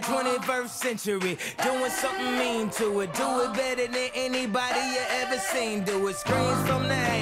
that 21st century. Doing something mean to it. Do it better than anybody you ever seen. Do it. Screams from the